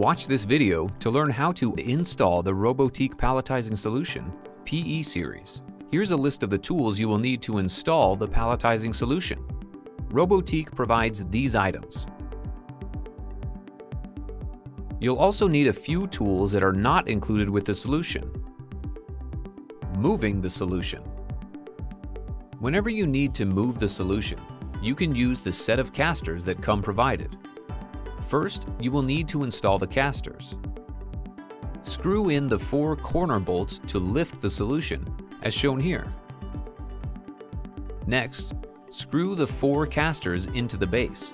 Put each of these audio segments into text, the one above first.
Watch this video to learn how to install the Robotiq Palletizing Solution PE Series. Here's a list of the tools you will need to install the palletizing solution. Robotiq provides these items. You'll also need a few tools that are not included with the solution. Moving the solution. Whenever you need to move the solution, you can use the set of casters that come provided. First, you will need to install the casters. Screw in the four corner bolts to lift the solution, as shown here. Next, screw the four casters into the base.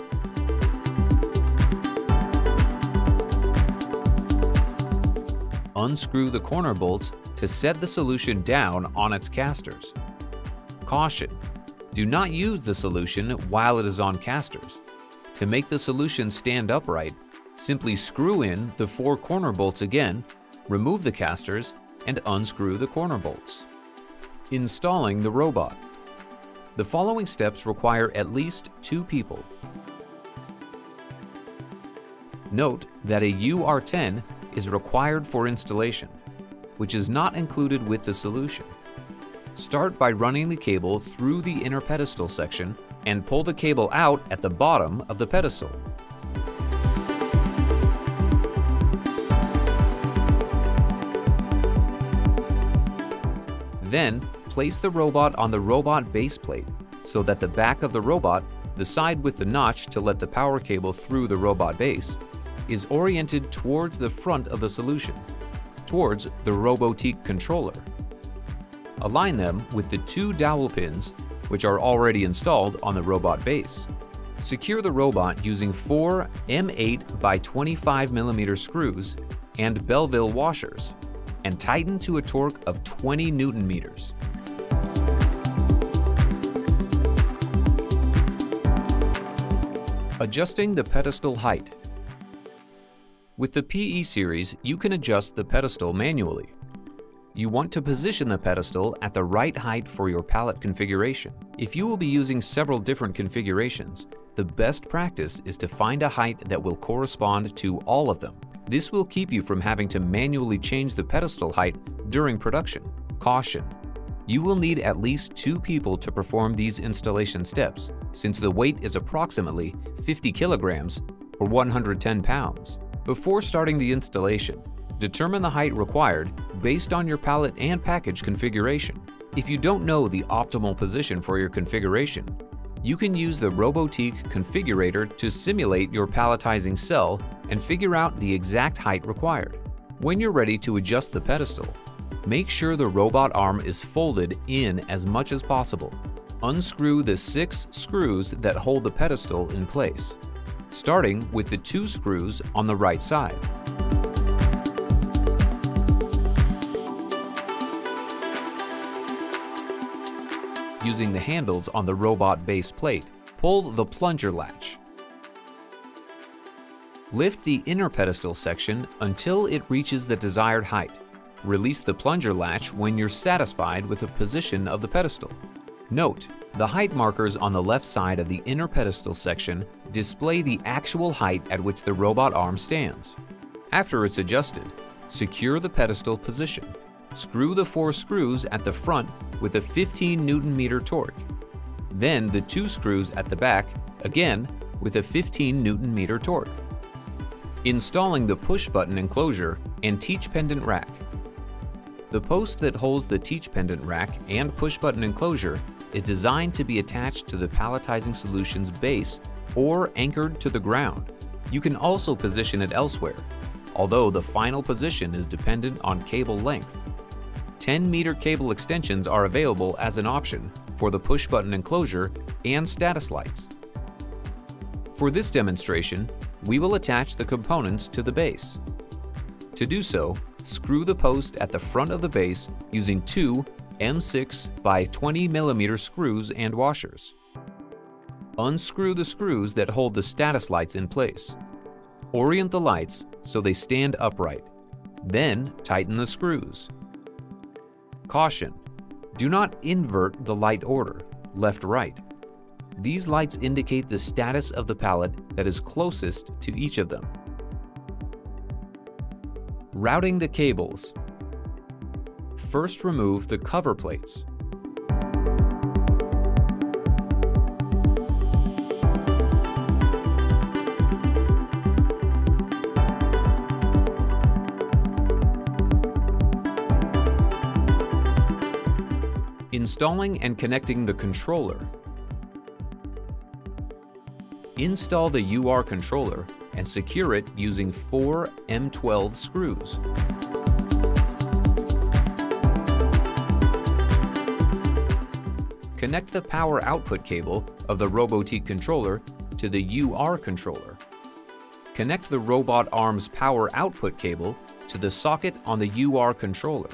Unscrew the corner bolts to set the solution down on its casters. Caution! Do not use the solution while it is on casters. To make the solution stand upright, simply screw in the four corner bolts again, remove the casters, and unscrew the corner bolts. Installing the robot. The following steps require at least two people. Note that a UR10 is required for installation, which is not included with the solution. Start by running the cable through the inner pedestal section and pull the cable out at the bottom of the pedestal. Then, place the robot on the robot base plate so that the back of the robot, the side with the notch to let the power cable through the robot base, is oriented towards the front of the solution, towards the Robotiq controller. Align them with the two dowel pins which are already installed on the robot base. Secure the robot using four M8 by 25 mm screws and Belleville washers, and tighten to a torque of 20 newton meters. Adjusting the pedestal height. With the PE series, you can adjust the pedestal manually you want to position the pedestal at the right height for your pallet configuration. If you will be using several different configurations, the best practice is to find a height that will correspond to all of them. This will keep you from having to manually change the pedestal height during production. Caution! You will need at least two people to perform these installation steps, since the weight is approximately 50 kilograms or 110 pounds. Before starting the installation, Determine the height required based on your pallet and package configuration. If you don't know the optimal position for your configuration, you can use the Robotiq configurator to simulate your palletizing cell and figure out the exact height required. When you're ready to adjust the pedestal, make sure the robot arm is folded in as much as possible. Unscrew the six screws that hold the pedestal in place, starting with the two screws on the right side. Using the handles on the robot base plate. Pull the plunger latch. Lift the inner pedestal section until it reaches the desired height. Release the plunger latch when you're satisfied with the position of the pedestal. Note, the height markers on the left side of the inner pedestal section display the actual height at which the robot arm stands. After it's adjusted, secure the pedestal position. Screw the four screws at the front with a 15 newton meter torque. Then the two screws at the back, again with a 15 newton meter torque. Installing the push button enclosure and teach pendant rack. The post that holds the teach pendant rack and push button enclosure is designed to be attached to the palletizing solution's base or anchored to the ground. You can also position it elsewhere, although the final position is dependent on cable length. 10 meter cable extensions are available as an option for the push button enclosure and status lights. For this demonstration, we will attach the components to the base. To do so, screw the post at the front of the base using two M6 by 20 millimeter screws and washers. Unscrew the screws that hold the status lights in place. Orient the lights so they stand upright. Then tighten the screws. Caution! Do not invert the light order, left-right. These lights indicate the status of the pallet that is closest to each of them. Routing the cables. First remove the cover plates. Installing and connecting the controller. Install the UR controller and secure it using four M12 screws. Connect the power output cable of the Robotiq controller to the UR controller. Connect the robot arm's power output cable to the socket on the UR controller.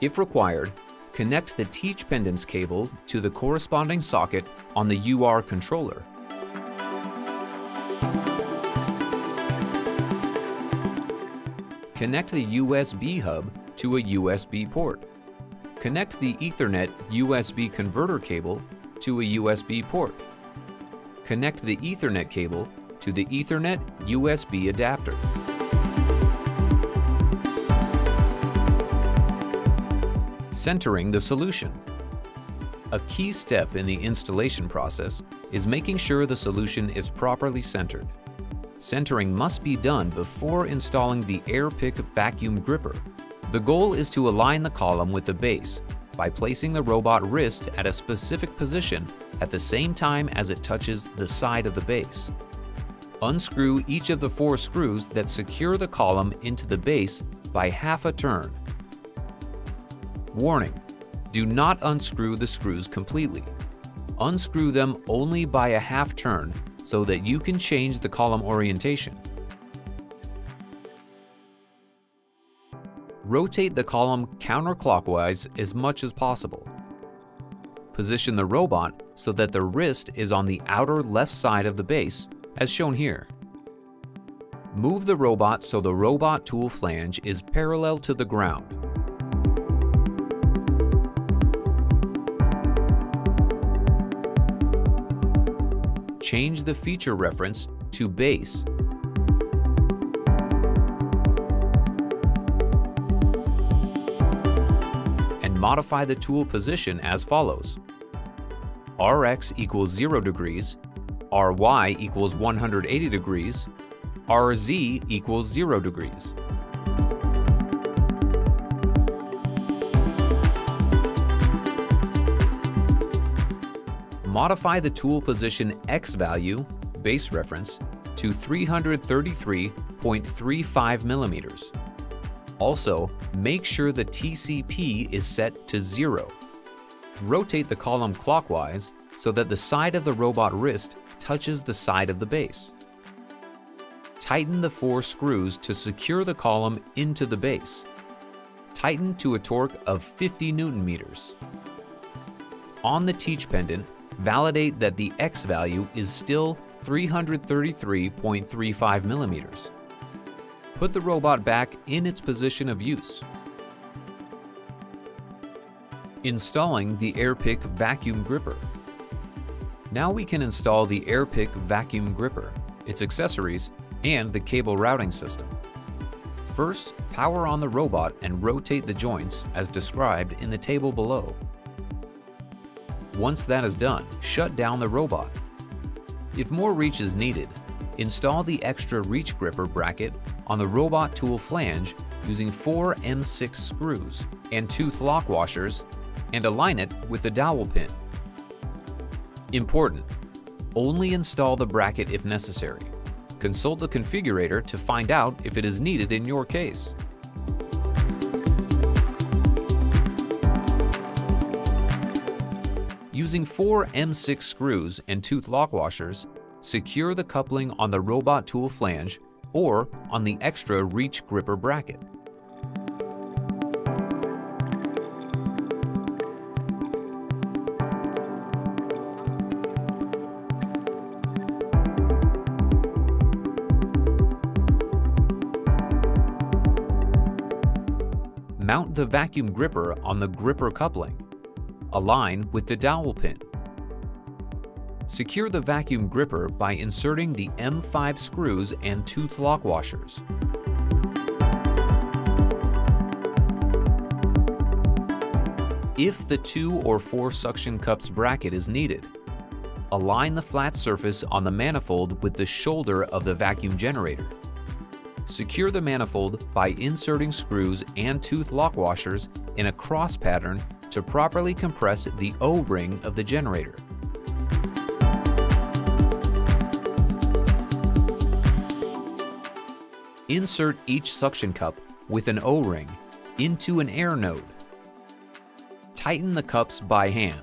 If required, connect the teach pendants cable to the corresponding socket on the UR controller. Connect the USB hub to a USB port. Connect the Ethernet USB converter cable to a USB port. Connect the Ethernet cable to the Ethernet USB adapter. Centering the solution. A key step in the installation process is making sure the solution is properly centered. Centering must be done before installing the AirPick vacuum gripper. The goal is to align the column with the base by placing the robot wrist at a specific position at the same time as it touches the side of the base. Unscrew each of the four screws that secure the column into the base by half a turn Warning, do not unscrew the screws completely. Unscrew them only by a half turn so that you can change the column orientation. Rotate the column counterclockwise as much as possible. Position the robot so that the wrist is on the outer left side of the base, as shown here. Move the robot so the robot tool flange is parallel to the ground. Change the feature reference to base. And modify the tool position as follows. Rx equals 0 degrees, Ry equals 180 degrees, Rz equals 0 degrees. Modify the tool position X value, base reference, to 333.35 millimeters. Also, make sure the TCP is set to zero. Rotate the column clockwise so that the side of the robot wrist touches the side of the base. Tighten the four screws to secure the column into the base. Tighten to a torque of 50 newton meters. On the teach pendant, validate that the X value is still 333.35 millimeters. Put the robot back in its position of use. Installing the AirPick vacuum gripper. Now we can install the AirPick vacuum gripper, its accessories, and the cable routing system. First, power on the robot and rotate the joints as described in the table below. Once that is done, shut down the robot. If more reach is needed, install the extra reach gripper bracket on the robot tool flange using four M6 screws and tooth lock washers and align it with the dowel pin. Important, only install the bracket if necessary. Consult the configurator to find out if it is needed in your case. Using four M6 screws and tooth lock washers, secure the coupling on the robot tool flange or on the extra reach gripper bracket. Mount the vacuum gripper on the gripper coupling align with the dowel pin. Secure the vacuum gripper by inserting the M5 screws and tooth lock washers. If the two or four suction cups bracket is needed, align the flat surface on the manifold with the shoulder of the vacuum generator. Secure the manifold by inserting screws and tooth lock washers in a cross pattern to properly compress the O-ring of the generator. Insert each suction cup with an O-ring into an air node. Tighten the cups by hand.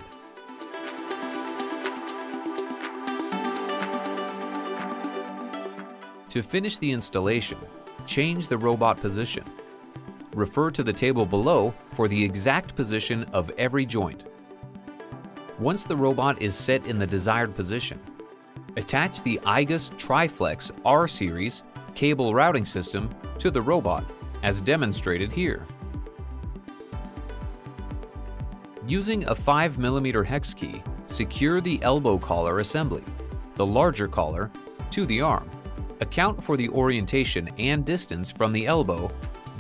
To finish the installation, change the robot position. Refer to the table below for the exact position of every joint. Once the robot is set in the desired position, attach the IGUS Triflex R-Series cable routing system to the robot, as demonstrated here. Using a 5mm hex key, secure the elbow collar assembly, the larger collar, to the arm. Account for the orientation and distance from the elbow,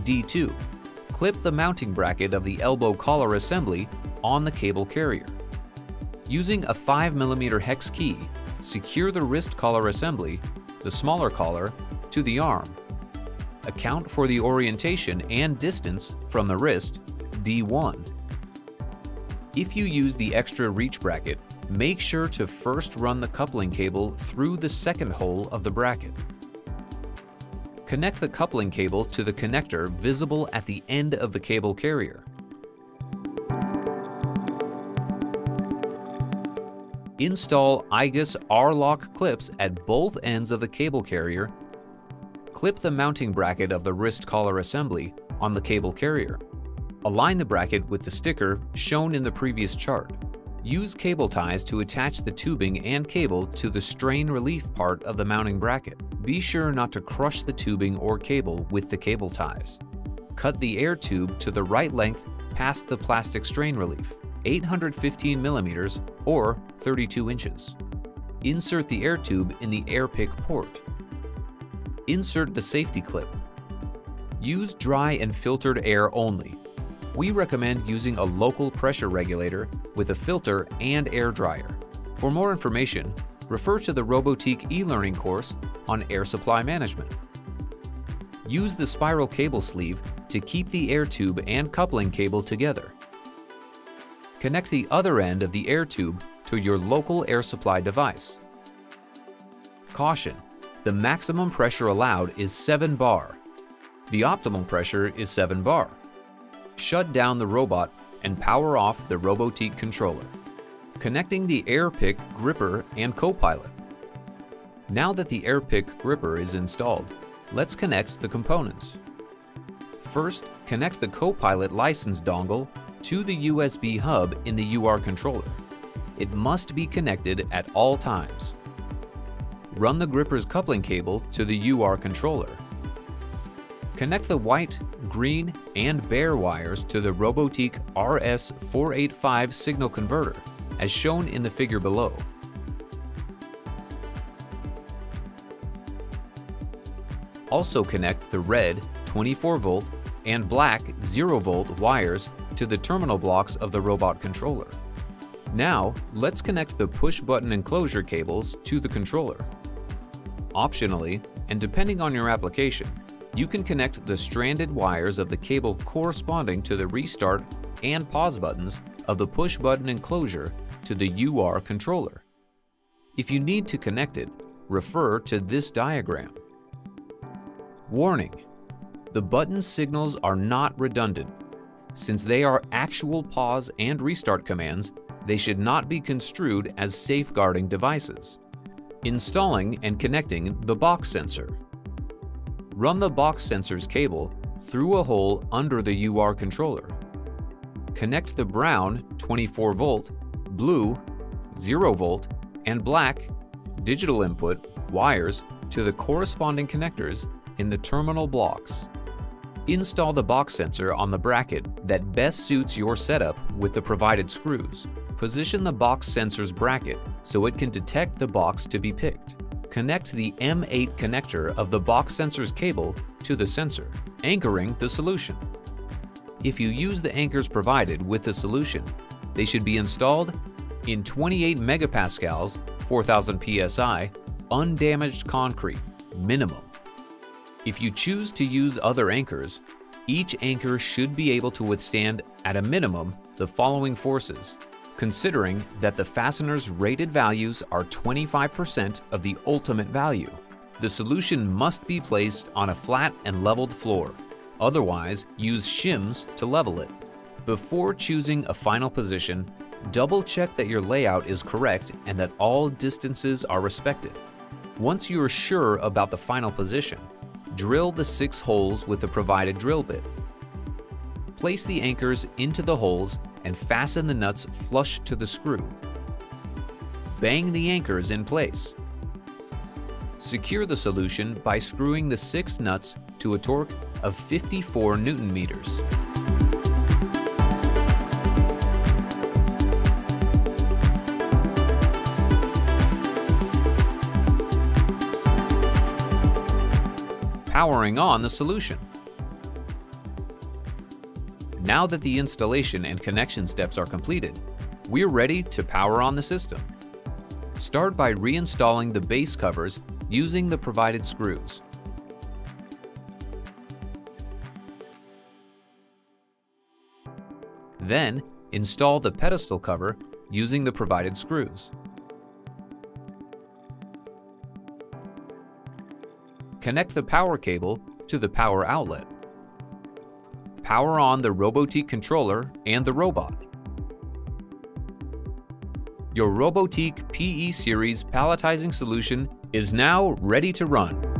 D2. Clip the mounting bracket of the elbow collar assembly on the cable carrier. Using a 5mm hex key, secure the wrist collar assembly, the smaller collar, to the arm. Account for the orientation and distance from the wrist, D1. If you use the extra reach bracket, make sure to first run the coupling cable through the second hole of the bracket. Connect the coupling cable to the connector visible at the end of the cable carrier. Install IGUS R-Lock clips at both ends of the cable carrier Clip the mounting bracket of the wrist collar assembly on the cable carrier. Align the bracket with the sticker shown in the previous chart. Use cable ties to attach the tubing and cable to the strain relief part of the mounting bracket. Be sure not to crush the tubing or cable with the cable ties. Cut the air tube to the right length past the plastic strain relief, 815 millimeters or 32 inches. Insert the air tube in the AirPick port. Insert the safety clip. Use dry and filtered air only. We recommend using a local pressure regulator with a filter and air dryer. For more information, refer to the Robotiq e-learning course on air supply management. Use the spiral cable sleeve to keep the air tube and coupling cable together. Connect the other end of the air tube to your local air supply device. Caution! The maximum pressure allowed is 7 bar. The optimal pressure is 7 bar. Shut down the robot and power off the Robotiq controller. Connecting the AirPick gripper and Copilot. Now that the AirPick gripper is installed, let's connect the components. First, connect the Copilot license dongle to the USB hub in the UR controller. It must be connected at all times run the gripper's coupling cable to the UR controller. Connect the white, green, and bare wires to the Robotiq RS485 signal converter, as shown in the figure below. Also connect the red 24 volt and black 0 volt wires to the terminal blocks of the robot controller. Now, let's connect the push button enclosure cables to the controller. Optionally, and depending on your application, you can connect the stranded wires of the cable corresponding to the restart and pause buttons of the push button enclosure to the UR controller. If you need to connect it, refer to this diagram. Warning! The button signals are not redundant. Since they are actual pause and restart commands, they should not be construed as safeguarding devices. Installing and connecting the box sensor. Run the box sensor's cable through a hole under the UR controller. Connect the brown 24 volt, blue 0 volt, and black digital input wires to the corresponding connectors in the terminal blocks. Install the box sensor on the bracket that best suits your setup with the provided screws. Position the box sensor's bracket so it can detect the box to be picked. Connect the M8 connector of the box sensor's cable to the sensor, anchoring the solution. If you use the anchors provided with the solution, they should be installed in 28 megapascals, 4000 psi, undamaged concrete, minimum. If you choose to use other anchors, each anchor should be able to withstand, at a minimum, the following forces, considering that the fastener's rated values are 25% of the ultimate value. The solution must be placed on a flat and leveled floor. Otherwise, use shims to level it. Before choosing a final position, double check that your layout is correct and that all distances are respected. Once you are sure about the final position, drill the six holes with the provided drill bit. Place the anchors into the holes and fasten the nuts flush to the screw. Bang the anchors in place. Secure the solution by screwing the six nuts to a torque of 54 newton meters. Powering on the solution. Now that the installation and connection steps are completed, we're ready to power on the system. Start by reinstalling the base covers using the provided screws. Then, install the pedestal cover using the provided screws. Connect the power cable to the power outlet. Power on the Robotiq controller and the robot. Your Robotiq PE Series palletizing solution is now ready to run.